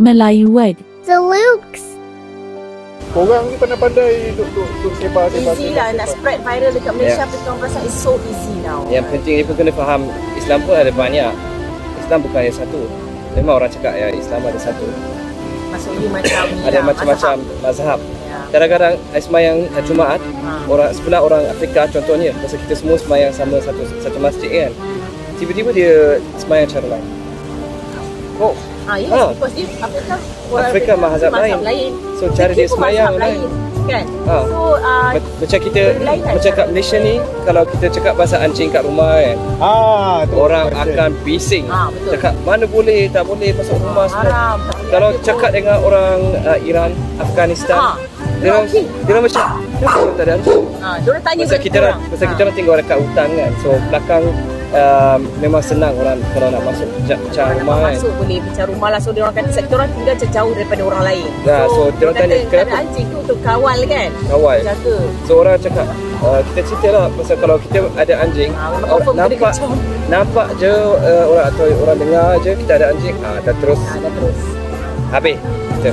Melayu word. The Lukes. Korang ni pandai-pandai duk, duk, duk sebar, sebar, Easy lah nak spread viral dekat Malaysia Yeah. yeah. Kita orang rasa it's so easy now Yang penting dia pun kena faham Islam pun ada banyak. Islam bukan yang satu. Memang orang cakap ya Islam ada satu. Maksudnya macam Ada macam-macam mazhab. Ya. Kadang-kadang saya semayang Jumaat, Ha. orang sebelah orang Afrika contohnya, pasal kita semua semayang sama satu satu masjid kan. Tiba-tiba dia semayang cara lain. Oh, Ha, yes, Ha. because dia Afrika orang Afrika mazhab lain. lain. so cara dia semayang mazhab lain. Kan? Ha. So, uh, Ma- Macam kita Berlainan macam kat. Malaysia ni kalau kita cakap pasal anjing kat rumah kan Ah, orang person. akan bising Ah, betul. cakap mana boleh tak boleh masuk rumah semua haram. kalau ada cakap pun. dengan orang uh, Iran Afghanistan Ha. dia orang dia orang macam kenapa orang tak ada anjing Ha, diorang tanya pasal kita orang pasal kita orang tinggal dekat hutan kan so belakang um, memang senang orang kalau nak masuk Orang rumah nak kan. masuk boleh bincang rumah lah. So dia orang kata kita orang tinggal jauh daripada orang lain. Ya, so dia orang tanya, kenapa? anjing tu untuk kawal kan? Kawal. Jaga so orang cakap uh, kita cerita lah pasal kalau kita ada anjing ha, benda nampak nampak je uh, orang atau orang dengar je kita ada anjing ah dah terus. Ha, Dah terus. Habis. Kita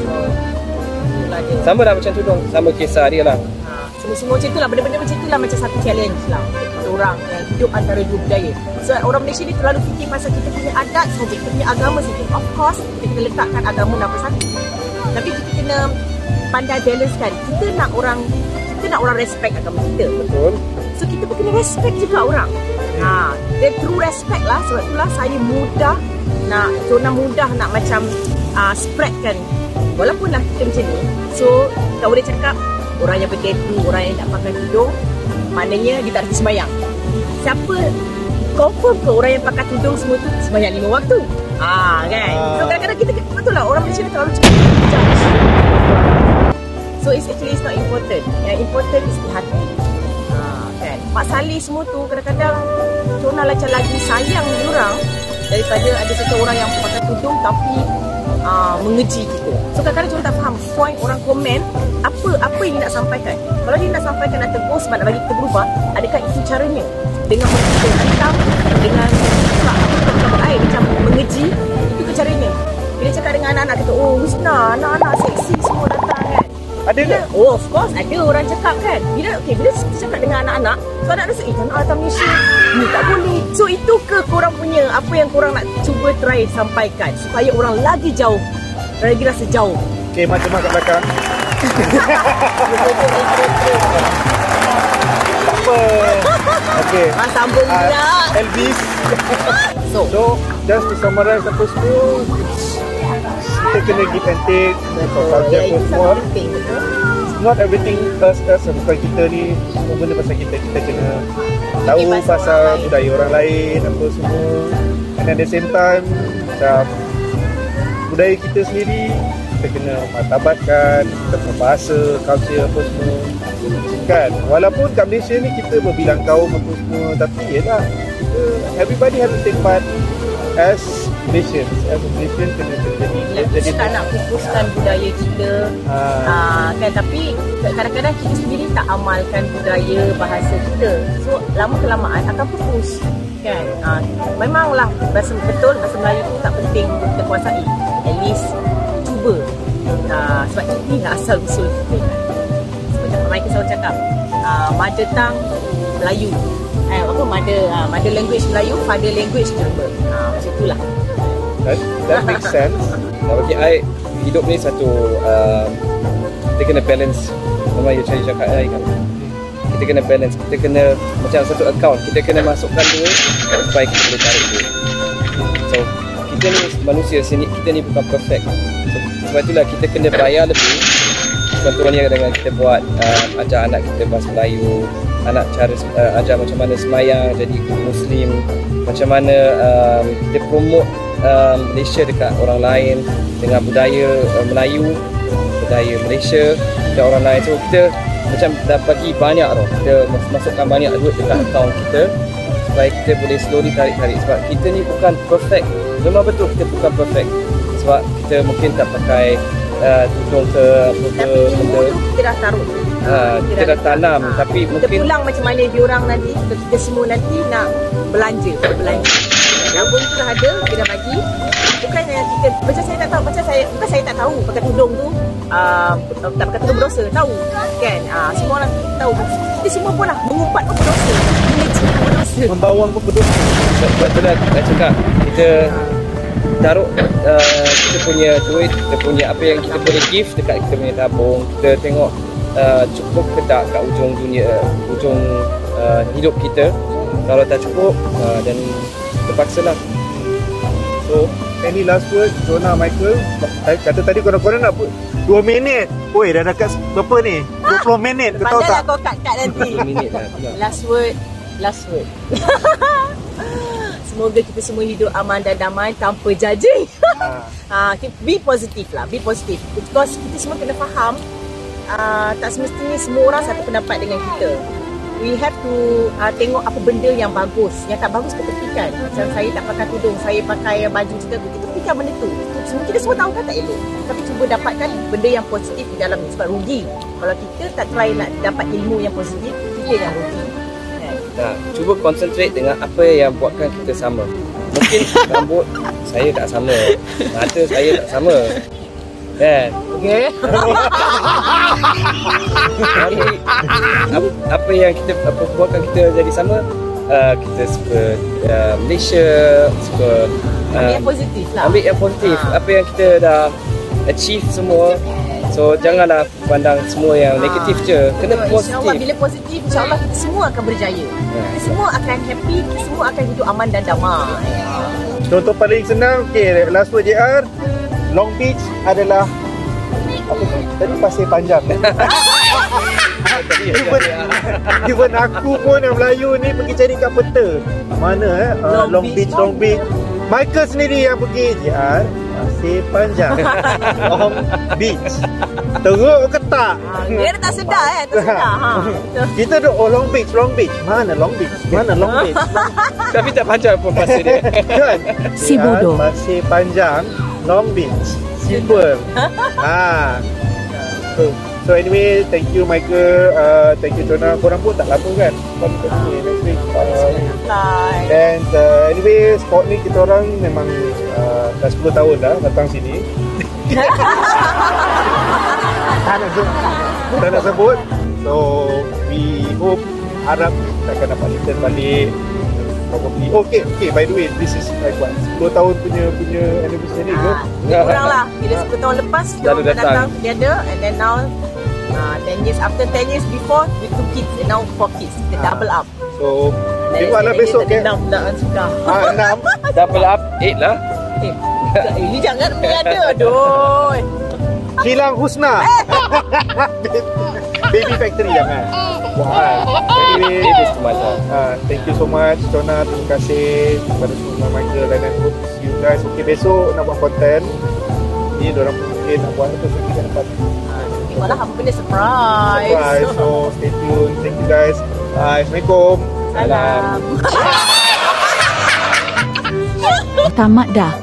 sama lah macam tudung sama kisah dia lah. Ha, semua-semua macam tu lah benda-benda macam tu lah macam satu challenge lah. Orang yang hidup antara dua budaya. So orang Malaysia ni terlalu fikir pasal kita punya adat saja. Kita punya agama saja. Of course kita kena letakkan agama nombor satu. Tapi kita kena pandai balance kan kita nak orang kita nak orang respect agama kita. Betul. So kita pun kena respect juga orang. Ha, dan true respect lah. Sebab itulah saya mudah nak Zona mudah nak macam uh, spreadkan. Walaupun lah kita macam ni. So tak boleh cakap orang yang bertetu orang yang tak pakai tudung maknanya dia tak pergi sembahyang siapa confirm ke orang yang pakai tudung semua tu sembahyang lima waktu ah kan so kadang-kadang kita betul lah orang Malaysia ni terlalu judge So it's actually it's not important. Yang important is di hati. Ha, kan? Mak Saleh semua tu kadang-kadang Zona macam lagi sayang diorang daripada ada satu orang yang pakai tudung tapi uh, mengeji kita. So kadang-kadang kita tak faham point orang komen apa apa yang dia nak sampaikan. Kalau dia nak sampaikan nak tegur sebab nak bagi kita berubah, adakah itu caranya? Dengan menggunakan hantam, dengan buka apa air macam mengeji, itu ke caranya? Bila cakap dengan anak-anak kita, oh Husna, anak-anak seksi semua datang kan. Ada Bila, tak? oh of course ada orang cakap kan Bila okay, bila kita cakap dengan anak-anak So anak rasa eh tak nak datang Malaysia Ni tak boleh So itu ke korang Apa yang korang nak cuba try sampaikan Supaya orang lagi jauh Lagi rasa jauh Okay, macam-macam kat belakang. Apa? Okay. Ah, sambung Ah, pula Elvis. So So, just to summarize apa semua, kita kena give and take, for culture semua. sangat penting betul Not everything us us bukan kita ni semua benda pasal kita kita kena tahu pasal budaya orang lain apa semua and at the same time macam budaya kita sendiri kita kena martabatkan kita punya bahasa culture apa semua. Kan? Walaupun kat Malaysia ni kita berbilang kaum apa semua tapi yelah kita everybody have to take part as Malaysians. As a Malaysian kena jadi jadi kita tak nak pupuskan budaya kita. Ah, Ah, kan? Tapi kadang-kadang kita sendiri tak amalkan budaya bahasa kita. So lama kelamaan akan pupus kan? Ah, memanglah bahasa betul bahasa Melayu tu tak penting untuk kita kuasai. At least cuba. Ah, sebab ini lah asal usul kita. Seperti Pak Michael selalu cakap ah, mother tongue Melayu. Eh, apa mother ah, mother language Melayu father language Jerman. Ah, macam itulah that, that makes sense. Bagi I hidup ni satu um, kita kena balance. Memang you cari cakap I kan kita kena balance. Kita kena macam satu account kita kena masukkan duit supaya kita boleh tarik duit. So kita ni manusia sini kita ni bukan perfect. So, sebab itulah kita kena bayar lebih. Contohnya dengan kita buat uh, ajar anak kita bahasa Melayu anak cara uh, ajar macam mana semayang jadi muslim. Macam mana um, kita promote um, Malaysia dekat orang lain dengan budaya uh, Melayu budaya Malaysia dekat orang lain. So kita macam dah bagi banyak tau kita mas- masukkan banyak duit dekat akaun kita supaya kita boleh slowly tarik-tarik. Sebab kita ni bukan perfect. Memang betul kita bukan perfect. Sebab kita mungkin tak pakai uh, tudung ke apa ke benda. kita dah taruh. Ah, kita dah tanam. Ah, tapi kita mungkin pulang macam mana diorang nanti kita, kita semua nanti nak belanja berbelanja Tabung tu dah ada, kita dah bagi. Bukan yang kita, macam saya tak tahu, macam saya, bukan saya tak tahu pakai tudung tu, uh, tak pakai tudung berdosa, tahu. Kan, uh, semua orang tahu. Kita semua pun lah, mengumpat pun berdosa. Berdosa. Membawang pun betul. Sebab tu lah nak cakap kita taruh uh, kita punya duit, kita punya apa yang kita boleh give dekat kita punya tabung. Kita tengok uh, cukup ke tak kat ujung dunia, ujung uh, hidup kita. Kalau tak cukup uh, dan terpaksa lah. So, any last word, Jonah, Michael? Kata tadi korang-korang nak put 2 minit. Oi, dah dekat berapa ni? 20 minit, kau tahu Pandai lah tak? kau kat-kat nanti. 2 minit lah. Last word, last word. Semoga kita semua hidup aman dan damai tanpa judging. Ha. Ah, okay, be positive lah, be positive. Because kita semua kena faham uh, tak semestinya semua orang satu pendapat dengan kita. We have to uh, tengok apa benda yang bagus. Yang tak bagus kita tepikan. Macam saya tak pakai tudung, saya pakai baju cerita tu, kita tepikan benda tu. Semua kita semua tahu kan tak elok. Tapi cuba dapatkan benda yang positif di dalam sebab rugi. Kalau kita tak try nak dapat ilmu yang positif, kita yang rugi. Nah, cuba concentrate dengan apa yang buatkan kita sama. Mungkin rambut saya tak sama. Mata saya tak sama. Kan? Okay? Tapi apa, apa yang kita apa buatkan kita jadi sama? Uh, kita suka uh, Malaysia, suka Ambil uh, yang positif lah. ambil yang positif. Ah. Apa yang kita dah achieve semua. So janganlah pandang semua yang negatif je. Kena Betul. InsyaAllah positif. bila positif, insyaAllah kita semua akan berjaya. Kita semua akan happy, kita semua akan hidup aman dan damai. Contoh paling senang, okay, last word JR. Long Beach adalah apa tu? Tadi pasir panjang. even, even aku pun yang Melayu ni pergi cari kat peta. Mana eh? Uh, Long Long, Beach, Long Beach. Michael sendiri yang pergi JR. Pasir panjang. Long Beach. Teruk ke tak? Ha, dia tak sedar eh, tak sedar. Ha. Kita duduk, oh Long Beach, Long Beach. Mana Long Beach? Mana Long Beach? Tapi tak panjang pun pasir dia. kan? Si JR, bodoh. Pasir panjang, Long Beach. Simple. ha. So, so anyway, thank you Michael, uh, thank you Jonah. Korang pun tak lama kan? Korang pun ni next week. Uh, and uh, anyway, sport ni kita orang memang uh, dah 10 tahun dah datang sini. tak nak sebut. Tak nak sebut. So, we hope, harap kita akan dapat return balik. Probably. Oh, okay, okay. By the way, this is like what? 10 tahun punya punya anniversary ke? Ha, lebih kurang lah. Bila 10 tahun lepas, kita datang. datang together and then now uh, 10 years after 10 years before with two kids and now four kids kita Ah. double up So, tengoklah sekarang besok kita kan. enam dah kan suka Ah, enam. Double up 8 lah. eh, ini jangan berada aduh Kilang Husna. Baby Factory jangan. Wah. Anyway, It is too much lah. uh, thank you so much Jonah. Terima kasih kepada semua Michael dan hope see you guys. Okay, besok nak buat konten. Ni dorang mungkin nak buat apa so kita dapat malah apa benda surprise surprise. So, stay tune. Thank you guys. Bye. Assalamualaikum. salam Tamat dah.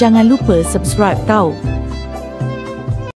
Jangan lupa subscribe tau.